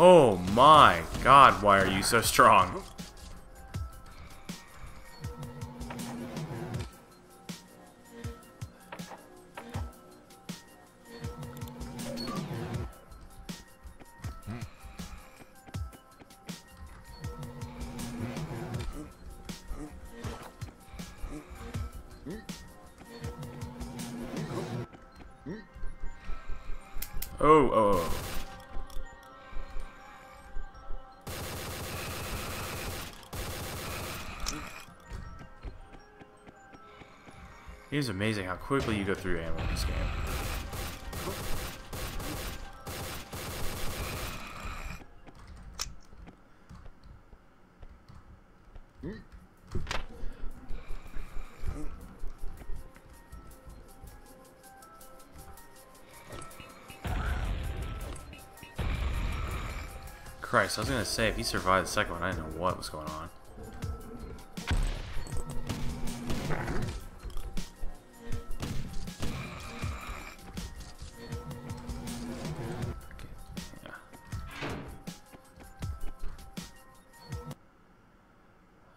Oh my god, why are you so strong? Oh, oh, oh. It is amazing how quickly you go through ammo in this game. Christ, I was gonna say, if he survived the second one, I didn't know what was going on.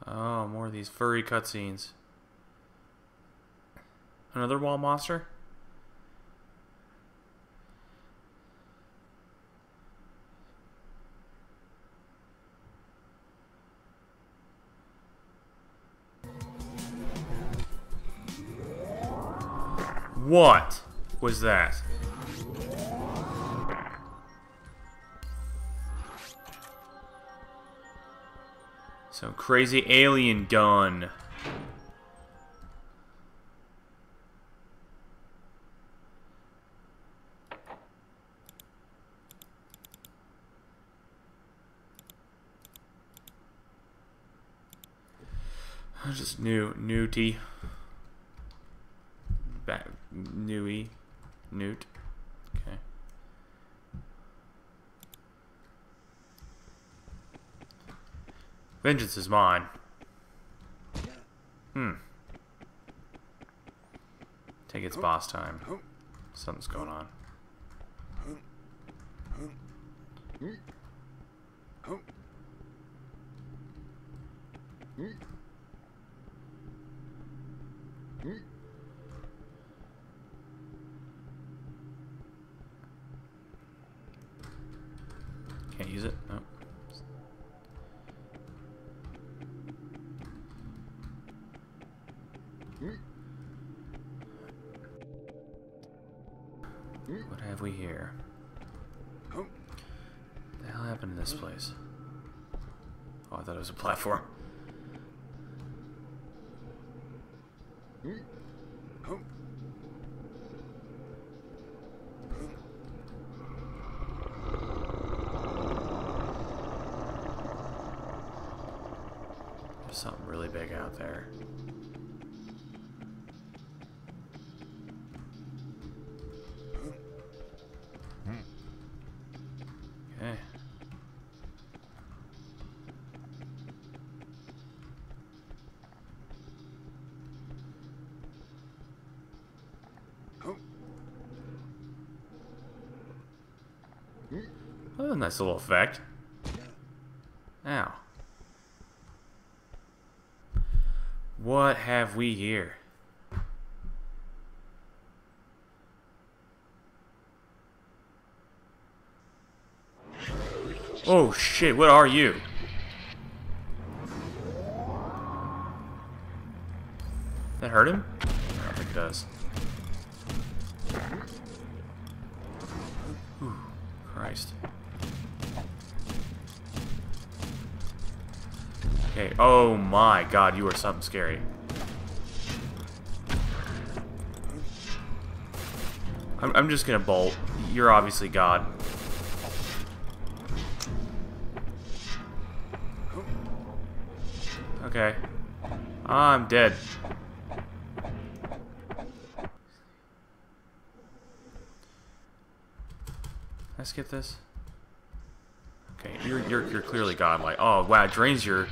Oh, more of these furry cutscenes. Another wall monster? What was that? Some crazy alien gun. Just new, newty. Back, newy, newt. Okay. Vengeance is mine. Hmm. Take its boss time. Something's going on. Can't use it. Nope. Have we here? What the hell happened to this place? Oh, I thought it was a platform. Hmm? There's something really big out there. Oh, nice little effect. Ow. What have we here? Oh shit, what are you? That hurt him? I don't think it does. Ooh, Christ. Okay, oh my god, you are something scary. I'm, I'm just gonna bolt. You're obviously God. Okay. I'm dead. I skip this? Okay, you're you're you're clearly godlike. Oh wow, it drains your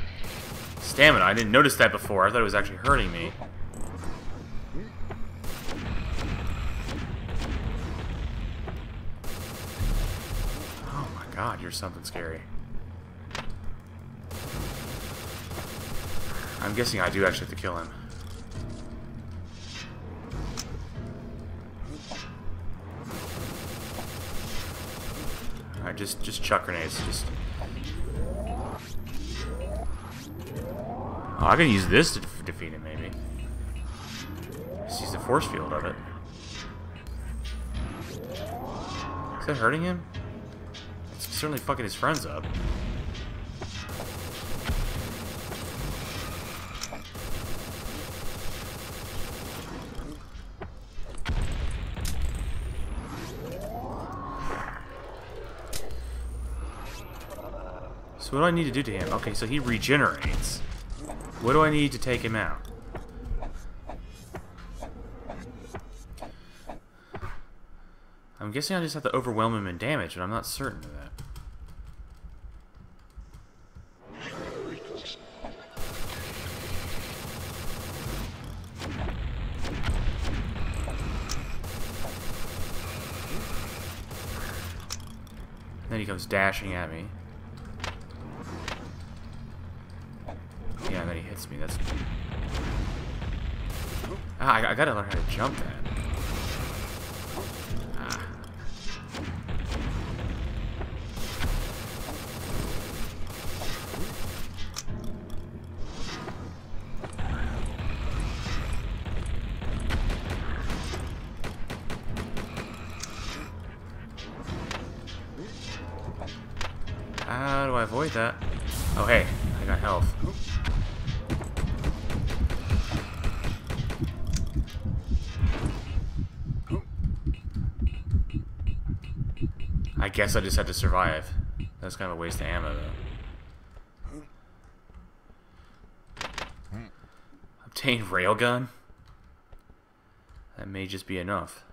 stamina. I didn't notice that before. I thought it was actually hurting me. Oh my god, you're something scary. I'm guessing I do actually have to kill him. Alright, just just chuck grenades. Just. Oh, I can use this to defeat him, maybe. Just use the force field of it. Is that hurting him? It's certainly fucking his friends up. So what do I need to do to him? Okay, so he regenerates. What do I need to take him out? I'm guessing I just have to overwhelm him in damage, but I'm not certain of that. Then he comes dashing at me. Hits me. That's. Ah, I, I gotta learn how to jump that. Ah. How do I avoid that? Oh, hey, I got health. I guess I just had to survive. That's kind of a waste of ammo, though. Obtain railgun? That may just be enough.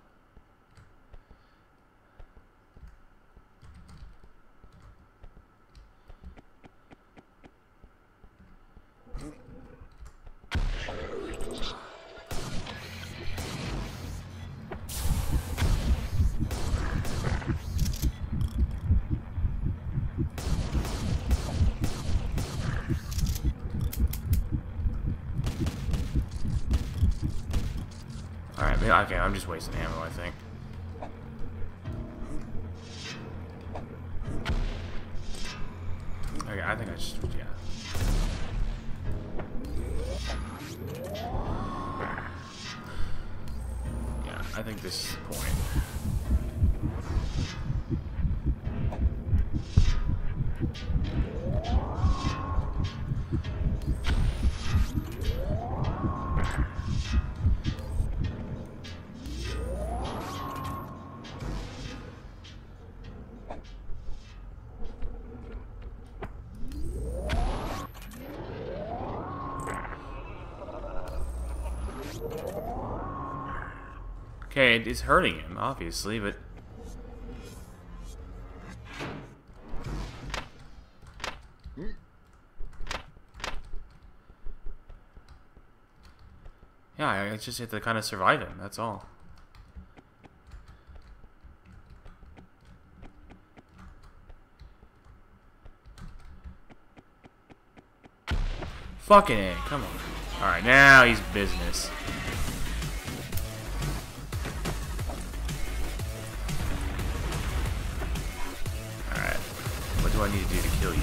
Alright, okay, I'm just wasting ammo, I think. Okay, I think I just, yeah. Yeah, I think this is the point. Okay, it is hurting him, obviously, but... Yeah, I just have to kind of survive him, that's all. Fucking A, come on. Alright, now he's business. Alright. What do I need to do to kill you?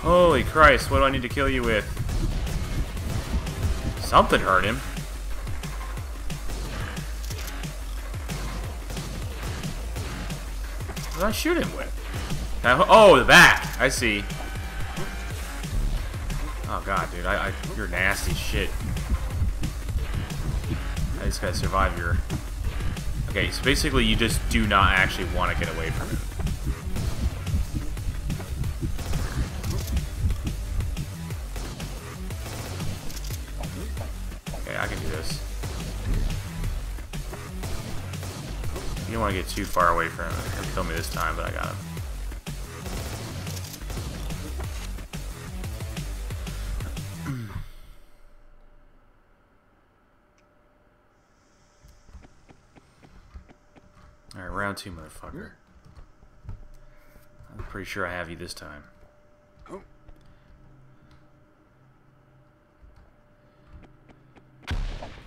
Holy Christ, what do I need to kill you with? Something hurt him. What did I shoot him with? Now, oh, the back. I see. Oh god, dude, I, I you're nasty shit. I just gotta survive your. Okay, so basically, you just do not actually want to get away from him. Okay, I can do this. You don't want to get too far away from him. He'll kill me this time, but I got him. Alright, round two, motherfucker. I'm pretty sure I have you this time.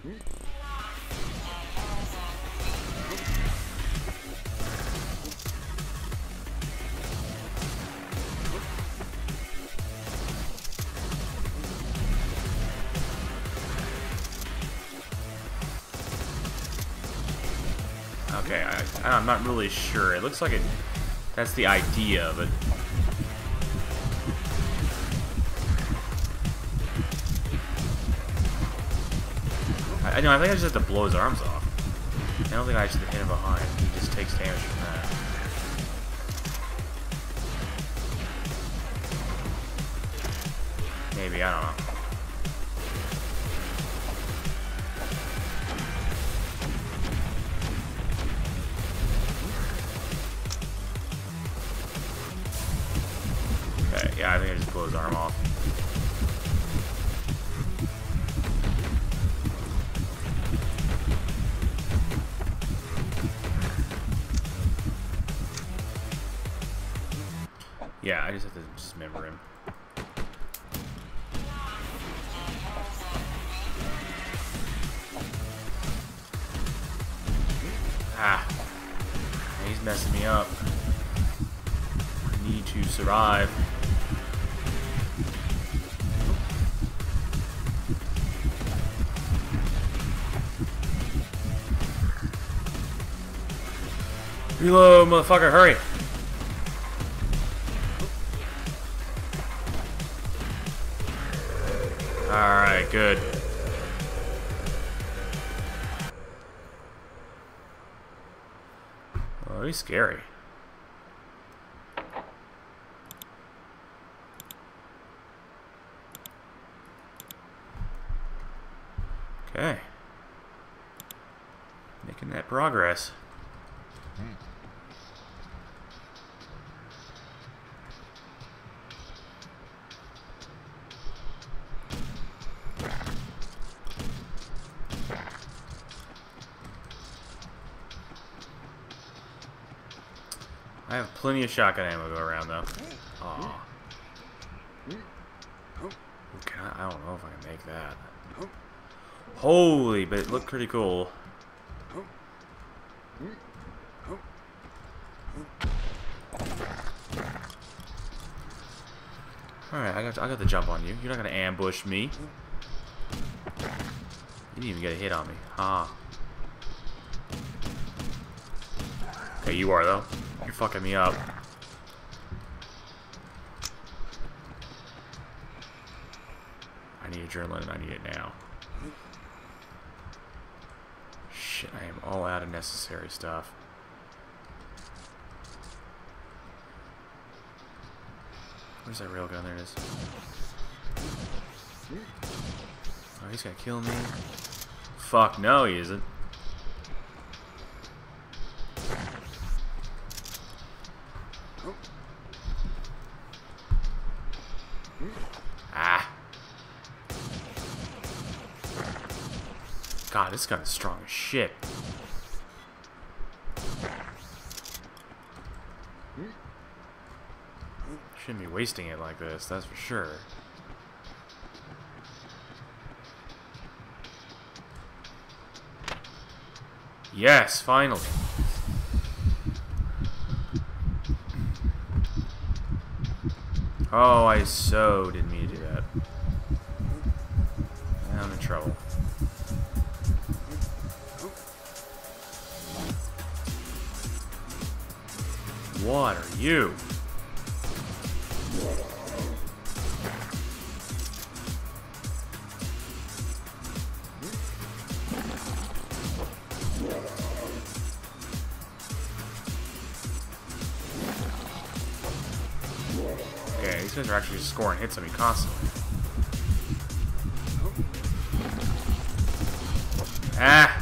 Mm-hmm. Okay, I, I'm not really sure. It looks like it. That's the idea, but I, I know. I think I just have to blow his arms off. I don't think I should hit him behind. He just takes damage from that. Maybe I don't know. Yeah, I just his arm off. Yeah, I just have to dismember him. Ah. He's messing me up. I need to survive. Reload, motherfucker, hurry! Alright, good. Oh, he's scary. Okay. Making that progress. I have plenty of shotgun ammo to go around, though. Aw. I, I don't know if I can make that. Holy, but it looked pretty cool. Alright, I got I got the jump on you. You're not gonna ambush me. You didn't even get a hit on me. Ah. Okay, you are though. You're fucking me up. I need adrenaline. I need it now. Shit, I am all out of necessary stuff. Where's that railgun? There it is. Oh, he's gonna kill me. Fuck, no, he isn't. God, this gun is strong as shit. Shouldn't be wasting it like this, that's for sure. Yes, finally. Oh, I so didn't mean to do that. I'm in trouble. What are you? Okay, these guys are actually just scoring hits on me constantly. Ah!